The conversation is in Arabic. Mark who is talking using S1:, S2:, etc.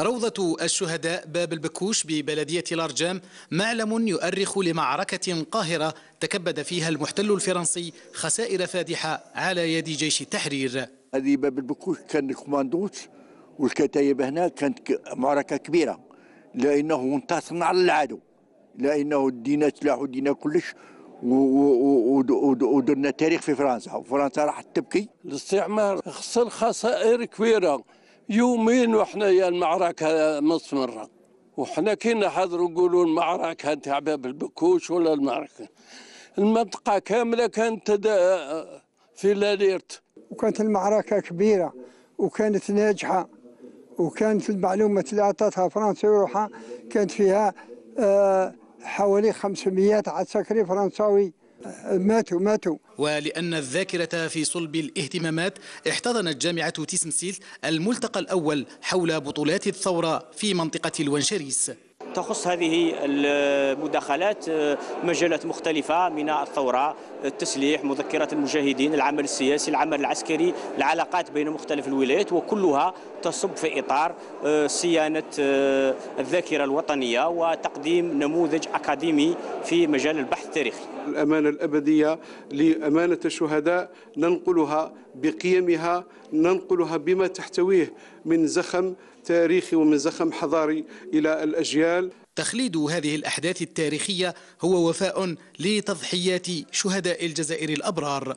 S1: روضة الشهداء باب البكوش ببلدية الأرجام معلم يؤرخ لمعركة قاهرة تكبد فيها المحتل الفرنسي خسائر فادحة على يد جيش التحرير.
S2: هذه باب البكوش كان الكوماندوس والكتايب هنا كانت معركة كبيرة. لأنه انتصرنا على العدو. لأنه دينا سلاح ودينا كلش ودرنا تاريخ في فرنسا. وفرنسا راح تبكي.
S3: الاستعمار خسر خسائر كبيرة. يومين وحنا يا المعركة مستمرة وحنا كي نحضروا نقولوا المعركة تاع باب البكوش ولا المعركة. المنطقة كاملة كانت في لاليرت.
S4: وكانت المعركة كبيرة وكانت ناجحة وكانت المعلومة اللي أعطتها فرنسا وروحها كانت فيها آه حوالي 500 عسكري فرنساوي ماتوا ماتوا.
S1: ولأن الذاكرة في صلب الاهتمامات احتضنت جامعة تيسمسيل الملتقى الأول حول بطولات الثورة في منطقة الونشريس
S5: تخص هذه المداخلات مجالات مختلفة من الثورة التسليح مذكرات المجاهدين العمل السياسي العمل العسكري العلاقات بين مختلف الولايات وكلها تصب في إطار صيانة الذاكرة الوطنية وتقديم نموذج أكاديمي في مجال البحث التاريخي.
S6: الأمانة الأبدية لأمانة الشهداء ننقلها بقيمها ننقلها بما تحتويه من زخم تاريخي ومن زخم حضاري إلى الأجيال
S1: تخليد هذه الأحداث التاريخية هو وفاء لتضحيات شهداء الجزائر الأبرار.